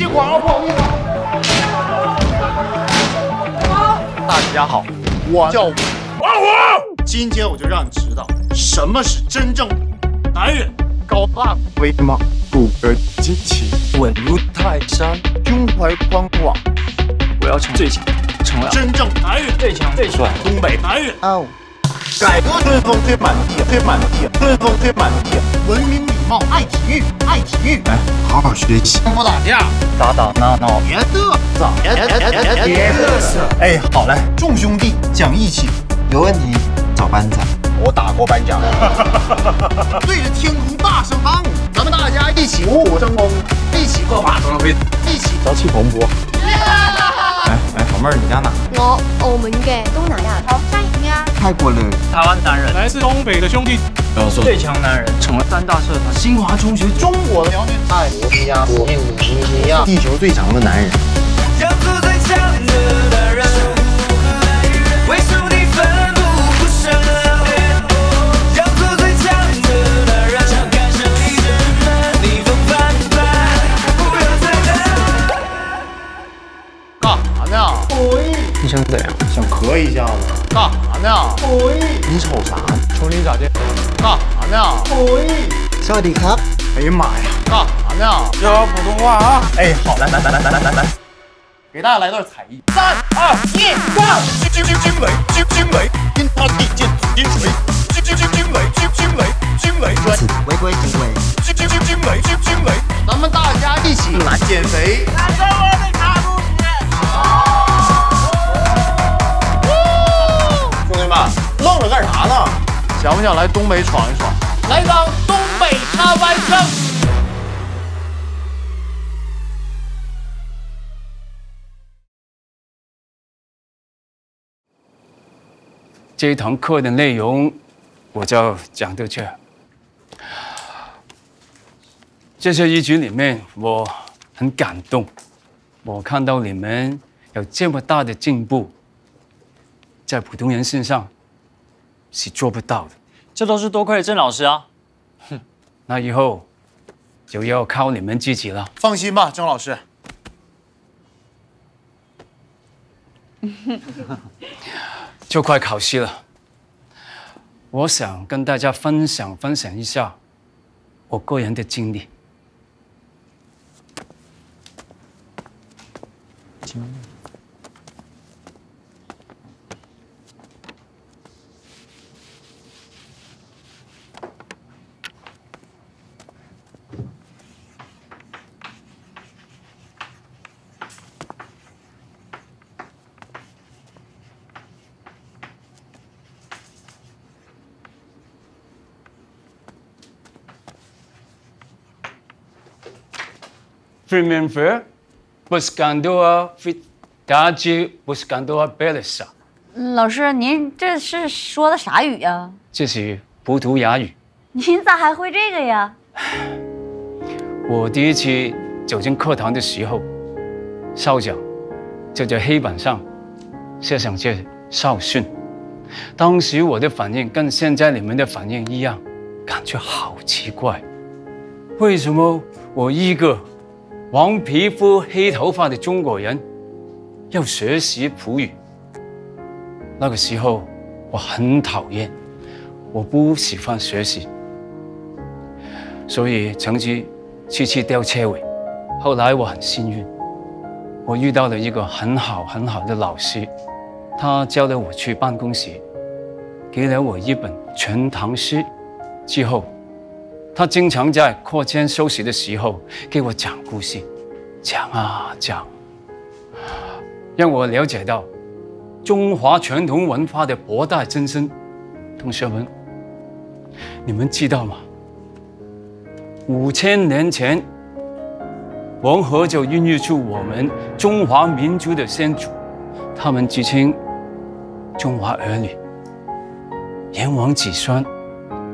接广告，不好意思。大家好，我叫王虎，今天我就让你知道什么是真正男人。高大威猛，骨骼惊奇，稳如泰山，胸怀宽广。我要成最强，成了真正男人，最强最帅，东北男人。哦，改革春风吹满地，吹满地，春风吹满地。文明貌，爱体育，爱体育。哎，好好学习，不打架，打打闹闹，别嘚瑟，别别别别别嘚瑟。哎，好嘞，众兄弟讲义气，有问题找班长。我打过班长，对着天空大声喊，咱们大家一起五虎生风，一起破马腾飞，一起朝气蓬勃。哎哎老妹儿你家哪我澳门的东南亚。好欢迎你啊。泰国的台湾男人。来自东北的兄弟。不要说最强男人。成了三大社团新华中学中国的标准泰国西亚印度尼西亚地球最长的男人。的男人。想怎样？想磕一下子？干啥呢？你瞅啥？瞅你咋的？干啥呢？萨瓦迪卡。哎呀妈呀！干啥呢？教普通话啊！哎，好，来来来来来来来来，给大家来段才艺。三二一，Go！惊惊惊雷，惊惊雷，因他地见紫金锤。惊惊惊惊雷，惊惊雷，惊雷专。违规行为。惊惊惊惊雷，惊惊雷，咱们大家一起来减肥。感受我的卡路想不想来东北闯一闯？来让东北插班生。这一堂课的内容，我就讲到这。这些一局里面，我很感动。我看到你们有这么大的进步，在普通人身上是做不到的。这都是多亏了郑老师啊！哼，那以后就要靠你们自己了。放心吧，郑老师。就快考试了，我想跟大家分享分享一下我个人的经历。经历。Remember, buscando a verdade, buscando a beleza。老师，您这是说的啥语呀？这是葡萄牙语。您咋还会这个呀？我第一次走进课堂的时候，校长就在黑板上写上这校训。当时我的反应跟现在你们的反应一样，感觉好奇怪。为什么我一个黄皮肤、黑头发的中国人要学习普语？那个时候我很讨厌，我不喜欢学习，所以成绩次次掉车尾。后来我很幸运，我遇到了一个很好很好的老师，他教了我去办公室，给了我一本全唐诗。之后，他经常在课间休息的时候给我讲故事，讲啊讲，让我了解到中华传统文化的博大精深。同学们，你们知道吗？五千年前，黄河就孕育出我们中华民族的先祖，他们自称中华儿女，炎黄子孙。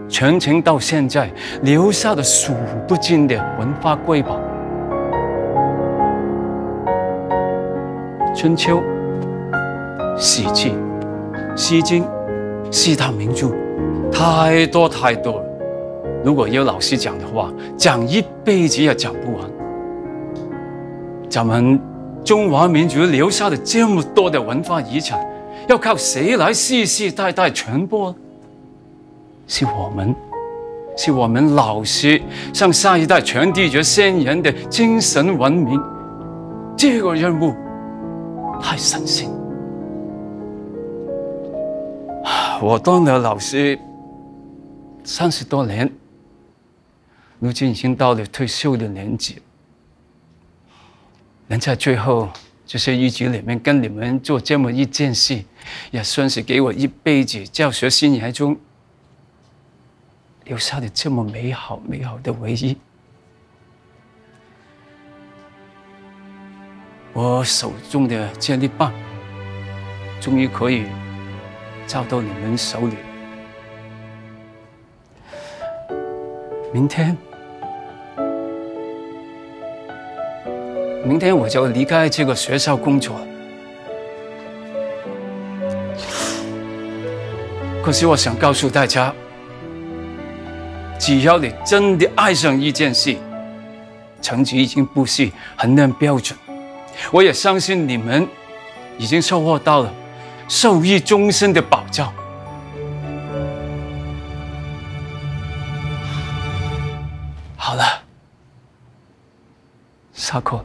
传承到现在，留下了数不尽的文化瑰宝。春秋、史记、诗经四大名著，太多太多。如果有老师讲的话，讲一辈子也讲不完。咱们中华民族留下的这么多的文化遗产，要靠谁来世世代代传播？是我们，是我们老师向下一代传递着先人的精神文明。这个任务太神圣。我当了老师三十多年，如今已经到了退休的年纪，能在最后这些日子里面跟你们做这么一件事，也算是给我一辈子教学生涯中留下的这么美好美好的回忆。我手中的接力棒，终于可以交到你们手里。明天，明天我就离开这个学校工作。可是我想告诉大家，只要你真的爱上一件事，成绩已经不是衡量标准。我也相信你们已经收获到了受益终身的保障。好了，下课。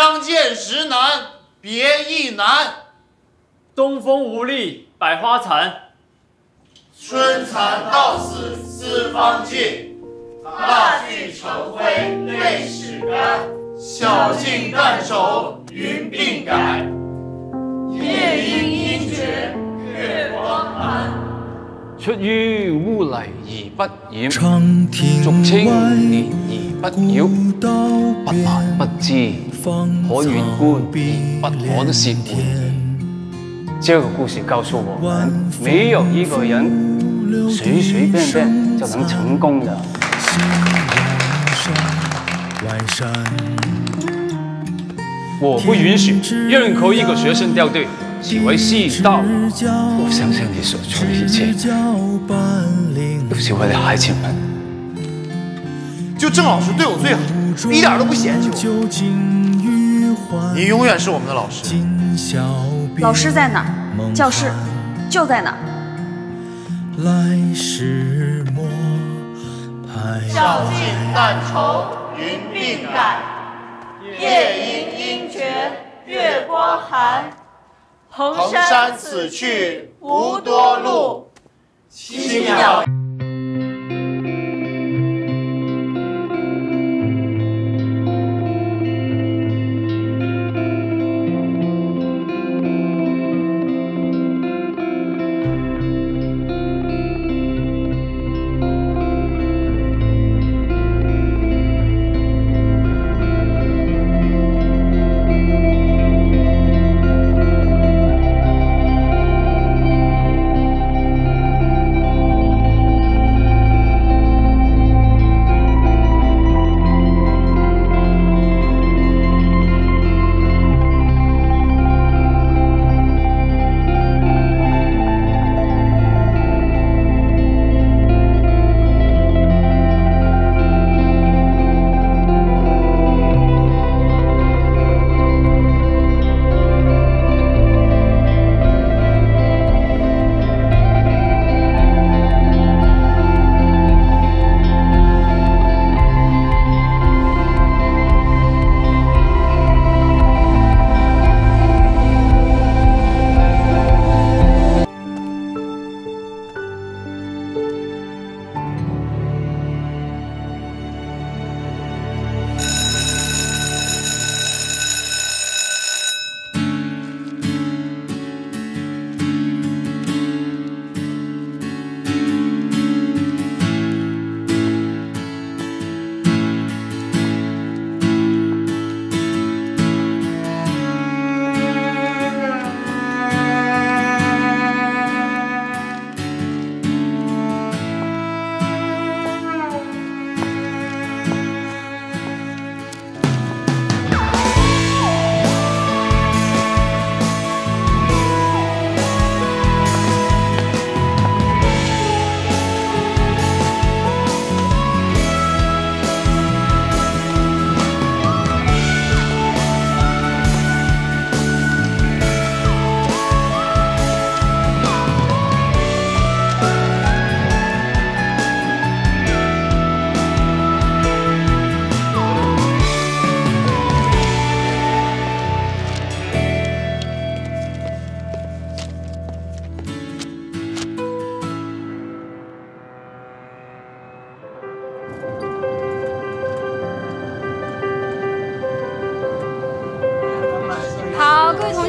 相见时难别亦难，东风无力百花残。春蚕到死丝方尽，蜡炬成灰泪始干。晓镜但愁云鬓改，夜莺应觉月光寒。出於污泥而不染，長俗亭稱年，而不妖。不難不知，芳可遠觀而不可的是觀。這個故事告诉我们，没有一个人随随便便就能成功的。我不允许任何一个学生掉隊，只為是道。我相信你所做的一切，都是為了孩子们。就郑老师对我最好，一点都不嫌弃我。你永远是我们的老师。老师在哪儿？教室就在哪兒。來時莫徘晓鏡但愁云鬓改，夜吟应觉月光寒。衡山此去无多路，青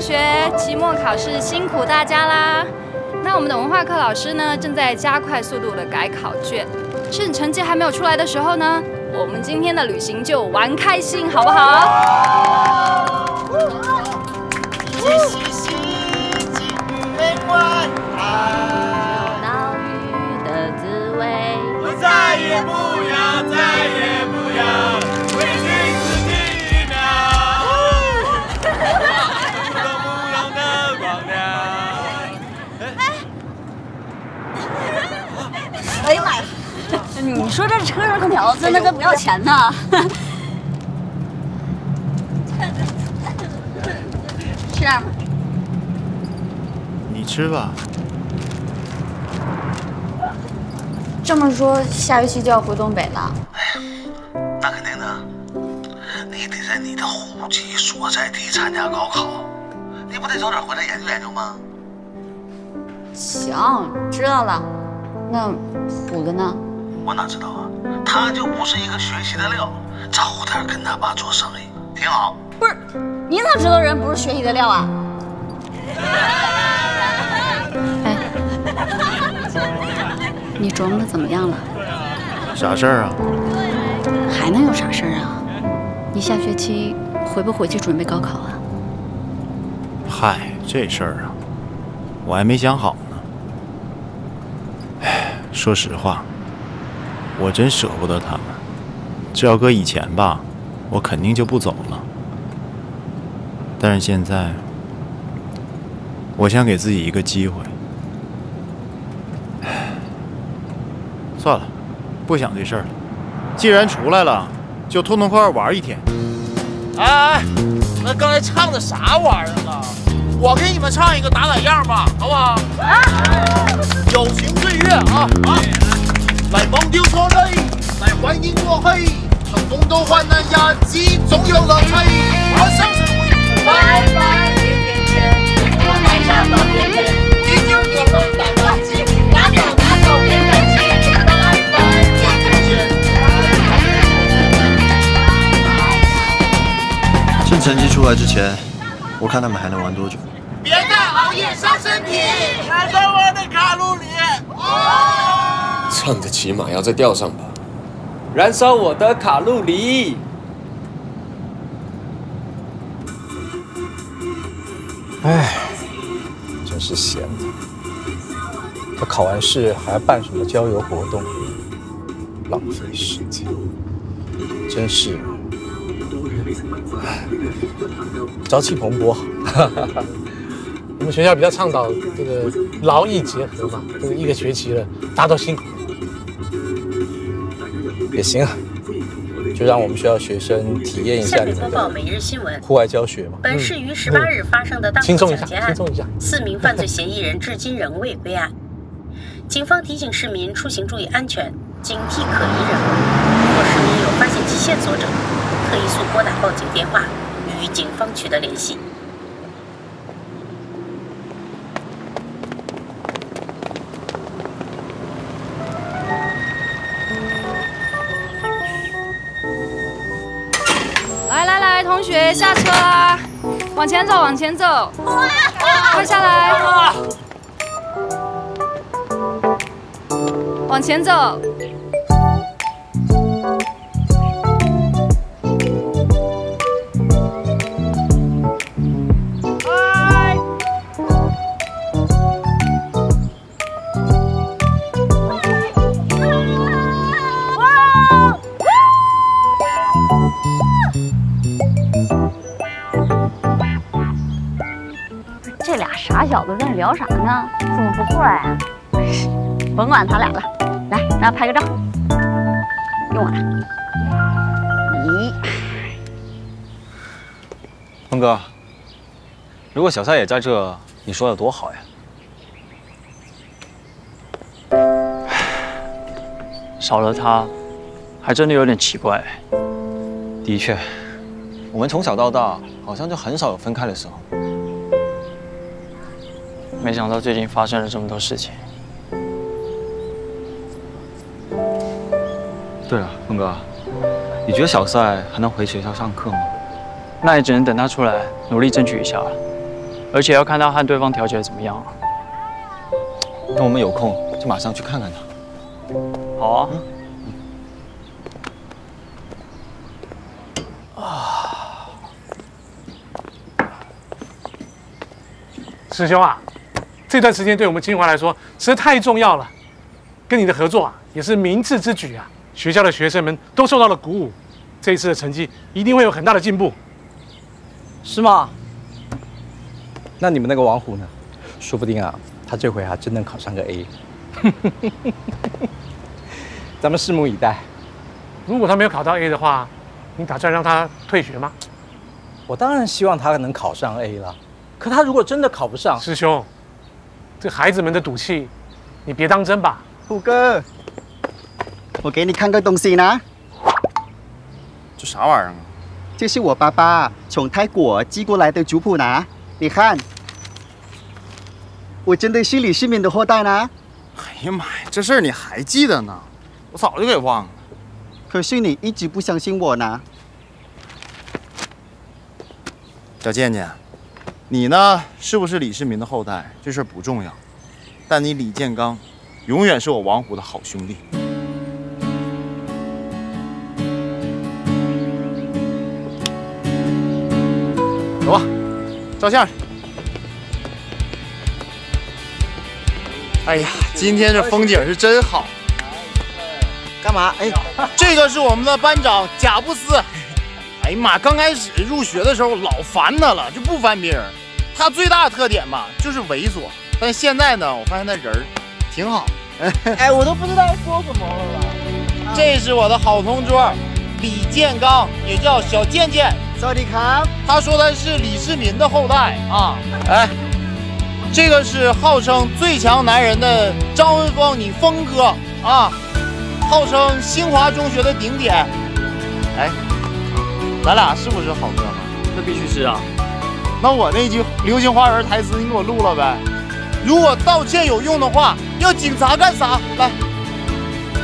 鳥。期末考试辛苦大家啦！那我们的文化课老师呢，正在加快速度的改考卷，趁成绩还没有出来的时候呢，我们今天的旅行就玩开心，好不好？岛你说这车上空调真的跟不要钱呢？吃点吗？你吃吧。这么说，下学期就要回东北了？哎那肯定的，你得在你的户籍所在地参加高考，你不得早点回来研究研究吗？行，知道了。那虎子呢？我哪知道啊，他就不是一个学习的料，早点跟他爸做生意，挺好。不是，你咋知道人不是学习的料啊？哎，你琢磨的怎么样了？啥事儿啊？还能有啥事儿啊？你下学期回不回去准备高考啊？嗨，这事儿啊，我还没想好呢。哎，说实话，我真舍不得他们。这要搁以前吧，我肯定就不走了。但是现在，我想给自己一个机会。算了，不想这事儿了。既然出来了，就痛痛快快玩一天。哎哎，那刚才唱的啥玩意儿啊？我给你们唱一个打打样吧，好不好？友情岁月啊啊！来忘掉錯淚，來懷念過去，曾共度患難日子，總有樂趣。我相信會拜拜拜。趁成绩出来之前，我看他们还能玩多久。别再熬夜伤身体，燃烧我的卡路里。唱的起码要再调上吧。燃烧我的卡路里。唉，真是闲的。他考完试还要办什么郊游活动，浪费时间，真是唉朝气蓬勃。我们学校比较倡导这个劳逸结合嘛，这个一个学期了，大家都辛苦，也行啊，就让我们学校学生体验一下你们下面播报的每日新闻。户外教学嘛。本市于十八日发生的大轻松一下火抢劫案轻松一下，四名犯罪嫌疑人至今仍未归案。警方提醒市民出行注意安全，警惕可疑人物。如果市民有发现其线索者，可以速拨打报警电话，与警方取得联系。同学下车啦！往前走，往前走，快下来！往前走。聊啥呢？怎么不过来啊？甭管他俩了，来，咱俩拍个照。用我的。咦，峰哥，如果小蔡也在这，你说有多好呀？少了他，还真的有点奇怪。的确，我们从小到大好像就很少有分开的时候。没想到最近发生了这么多事情。对了，峰哥，你觉得小赛还能回学校上课吗？那也只能等他出来，努力争取一下了。而且要看他和对方调解得怎么样啊。等我们有空就马上去看看他。好啊。师兄啊，这段时间对我们清华来说实在太重要了，跟你的合作啊也是明智之举啊。学校的学生们都受到了鼓舞，这一次的成绩一定会有很大的进步。是吗？那你们那个王虎呢？说不定啊，他这回还真能考上个 A。咱们拭目以待。如果他没有考到 A 的话，你打算让他退学吗？我当然希望他能考上 A 了。可他如果真的考不上，师兄，这孩子们的赌气，你别当真吧。虎哥，我给你看个东西呢。这啥玩意儿啊？这是我爸爸从泰国寄过来的族谱呢。你看，我真的是李世民的后代呢。哎呀妈呀，这事儿你还记得呢？我早就给忘了。可是你一直不相信我呢。小健健，你呢是不是李世民的后代？这事儿不重要，但你李建刚，永远是我王虎的好兄弟。走吧，照相去。哎呀，今天这风景是真好。干嘛？哎，这个是我们的班长贾布斯。哎呀妈，刚开始入学的时候老烦他了，就不烦别人。他最大的特点吧，就是猥琐。但现在呢，我发现他人儿挺好。哎，我都不知道说什么了啦。这是我的好同桌李建刚，也叫小健健。萨迪卡。他说他是李世民的后代啊。哎，这个是号称最强男人的张文峰，你峰哥啊，号称新华中学的顶点。哎，咱俩是不是好哥们？那必须是啊。那我那句《流星花园》台词你给我录了呗？如果道歉有用的话，要警察干啥？来，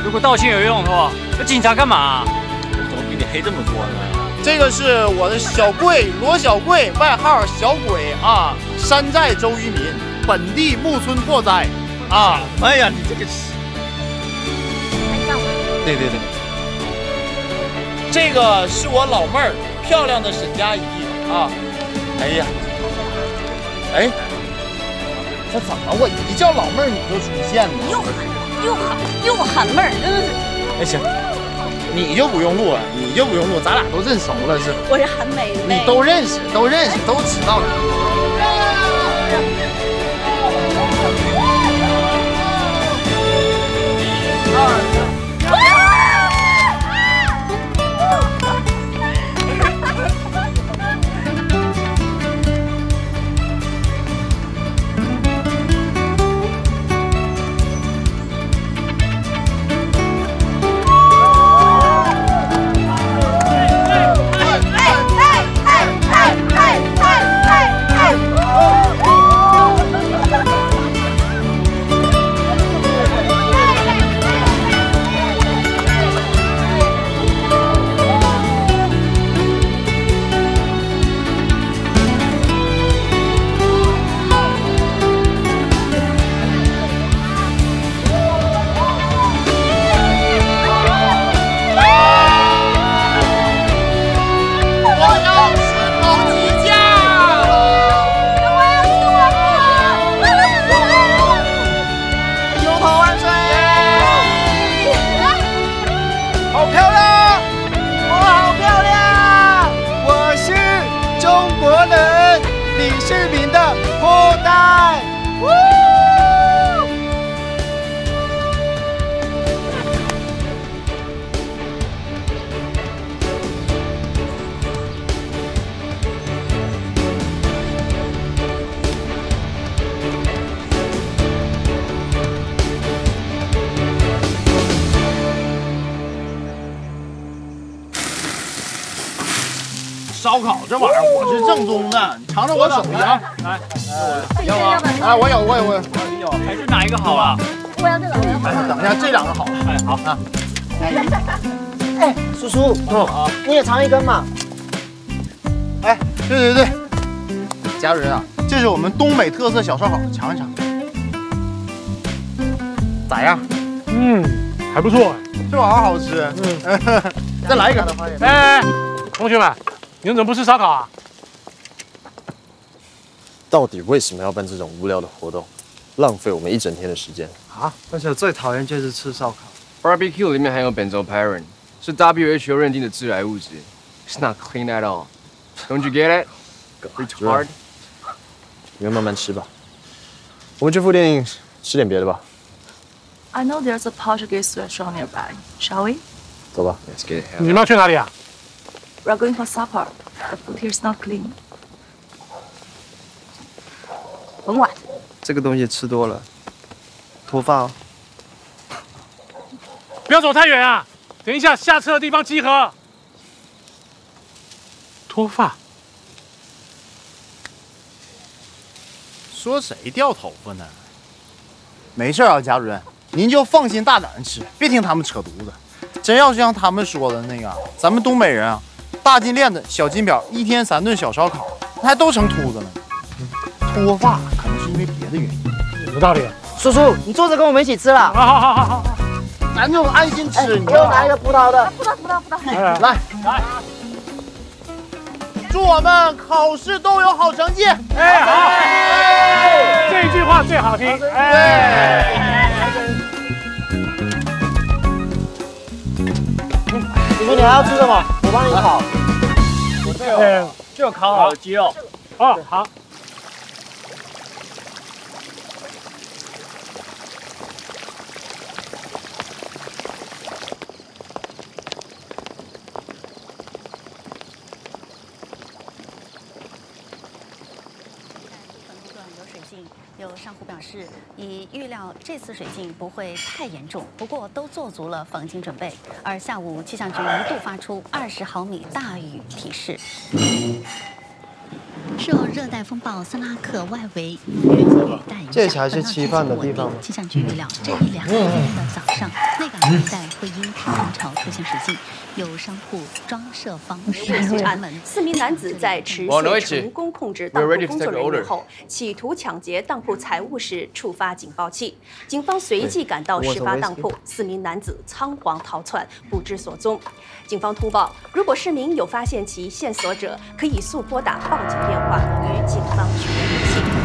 如果道歉有用的话，那警察干嘛？我怎么比你黑这么多呢？这个是我的小贵罗小贵，外号小鬼啊，山寨周渝民，本地木村拓哉啊。哎呀，你这个是……对对对，这个是我老妹儿，漂亮的沈佳宜啊。哎呀，哎，这怎么我一叫老妹儿你就出现呢？又喊又喊又喊妹儿，真的是。哎行，你就不用录了，你就不用录，咱俩都认熟了是。我是喊美你都认识，都认识，都知道你。正宗的，你尝尝我手艺啊！来，要吗？哎，我有，我有，我有。有，还是哪一个好啊？我要这个。哎，等一下，这两个好。哎，好啊。哎，叔叔，嗯你也尝一根嘛？哎，对对对，家人啊，这是我们东北特色小烧烤，尝一尝。咋样？嗯，还不错，这玩意儿好吃。嗯，再来一个。哎，同学们，你们怎么不吃烧烤啊？到底为什么要办这种无聊的活动，浪费我们一整天的时间？啊！而且最讨厌就是吃烧烤。Barbecue 里面含有 benzopyrin，是 WHO 认定的致癌物质。It's not clean at all. Don't you get it? Retard. 你们慢慢吃吧。我们去附近吃点别的吧。I know there's a Portuguese restaurant nearby. Shall we? 走吧。Let's get it. 你们要去哪里啊？We're going for supper. The food here is not clean. 甭管，这个东西吃多了，脱发哦。不要走太远啊！等一下下车的地方集合。脱发？说谁掉头发呢？没事啊，贾主任，您就放心大胆的吃，别听他们扯犊子。真要是像他们说的那个，咱们东北人啊，大金链子、小金表，一天三顿小烧烤，那还都成秃子了。脱发的原因。有道理。叔叔，你坐着跟我们一起吃了。好好好好好，咱就安心吃。你给我拿一个葡萄的。葡萄葡萄葡萄。来来，祝我们考试都有好成绩。哎好，这句话最好听。哎，叔叔，你还要吃什么？我帮你烤。我这有这有烤好的鸡肉。哦，好。有商户表示，已预料这次水浸不会太严重，不过都做足了防汛准备。而下午气象局一度发出二十毫米大雨提示。受热带风暴斯拉克外围带影响，这才是吃饭的地方。气象局预料，这一两天的早上，内港一带会因太阳潮出现水浸，有商户装设防水闸门。四名男子在持续成功控制 当铺工作人员后，企图抢劫当铺财物时触发警报器，警方随即赶到事发当铺，四名男子仓皇逃窜，不知所踪。警方通报，如果市民有发现其线索者，可以速拨打报警电话与警方取得联系。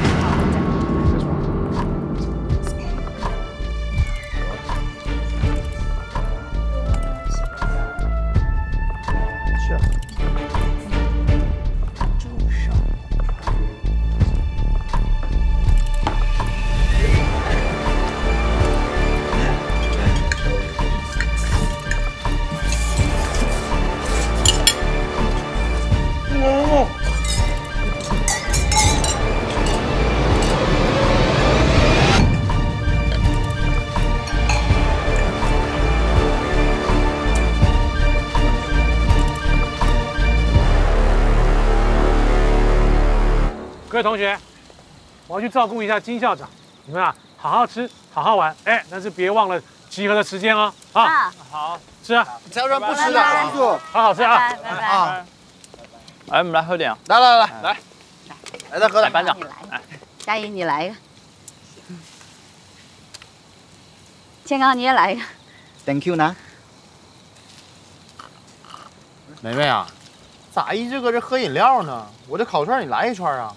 位同学，我要去照顾一下金校长，你们啊，好好吃，好好玩，哎，但是别忘了集合的时间哦。啊，好，吃啊，贾主任不吃的，叔叔，好好吃啊，拜拜拜啊，来，我们来喝点啊。来来来来，来再喝点。班长，来，佳怡你来一个，建刚你也来一个。Thank you 呢？梅梅啊，咋一直搁这喝饮料呢？我这烤串你来一串啊？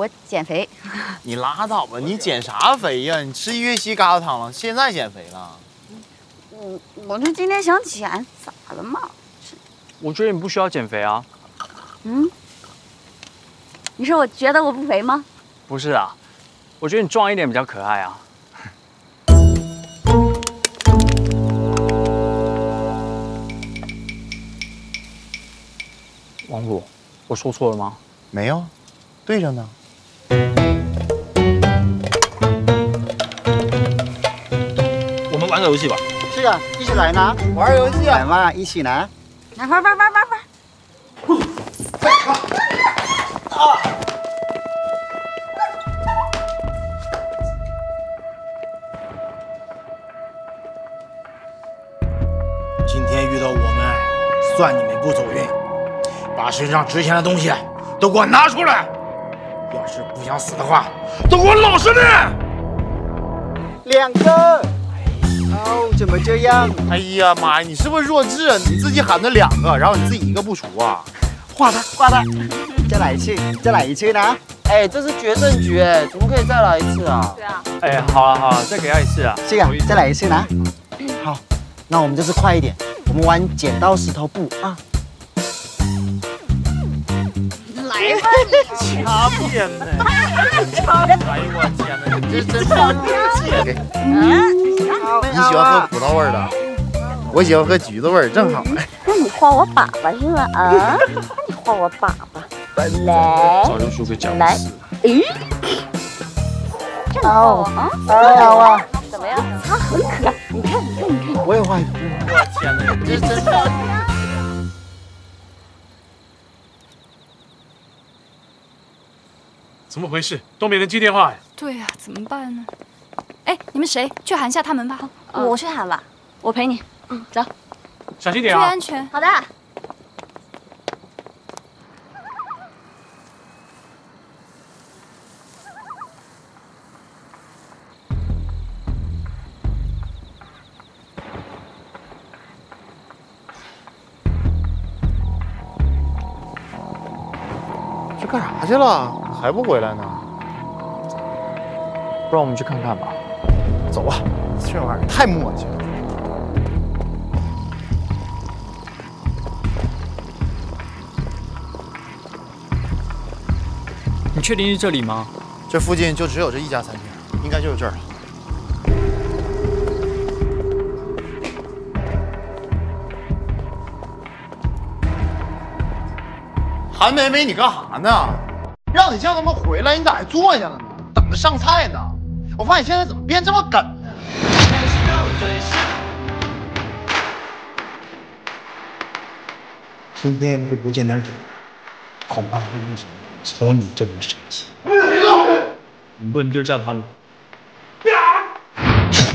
我减肥。你拉倒吧，你减啥肥呀？你吃一月西疙瘩汤了，现在减肥了？我我这今天想减，咋了嘛？我觉得你不需要减肥啊。嗯？你说我觉得我不肥吗？不是啊，我觉得你壮一点比较可爱啊。王璐，我说错了吗？没有，对着呢。玩个游戏吧。是啊，一起来呢。玩游戏啊？来嘛，一起来。来玩玩玩玩玩。今天遇到我们，算你们不走运。把身上值钱的东西都给我拿出来！要是不想死的话，都给我老实点！两个。哦，怎么这样？哎呀妈呀，你是不是弱智啊？你自己喊的两个，然后你自己一个不除啊？挂他，挂他！再来一次，再来一次呢？哎，这是决胜局哎，怎么可以再来一次啊？对啊。哎，好了好了，再给他一次啊！这样，再来一次呢？好，那我们这次快一点，我们玩剪刀石头布啊！来吧，你擦边呢？哎呦我天哪，你这真放姐给。你喜欢喝葡萄味的，我喜欢喝橘子味正好。那你画我粑粑是吗？啊，那你画我粑粑，来，早就输给蒋来，咦，好啊，好啊，怎么样？他很可爱，你看，你看，你看，我也画一个。我天哪，你这真放。怎么回事？都没人接电话呀？对呀，怎么办呢？哎，你们谁去喊一下他们吧？我去喊吧，我陪你。嗯，走，小心点啊！注意安全。好的。这干啥去了？还不回来呢？不然我们去看看吧。走吧，这玩意儿太磨叽了。你确定是这里吗？这附近就只有这一家餐厅，应该就是这儿了。韩梅梅，你干啥呢？让你叫他们回来，你咋还坐下了呢？等着上菜呢。我发现现在怎么变这么梗呢？今天会不见点准，恐怕会遇上瞅你这么神气。你不能就这样了。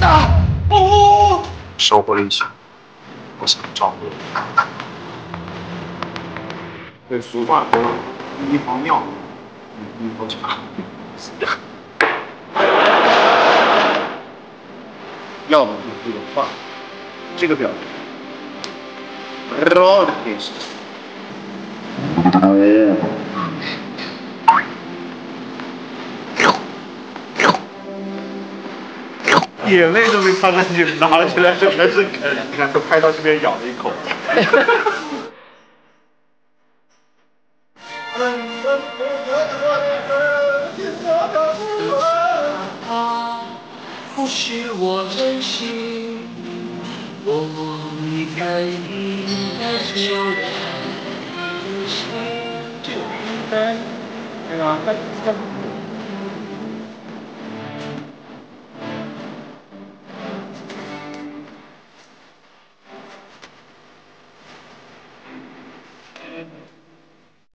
啊！哦！收获了一下，我想照顾你。这俗话说，一泡尿，一泡茶。要么就是这个话，这个表情。Roll case。眼泪都没擦干净，拿了起来整个是啃。你看，都拍到这边咬了一口。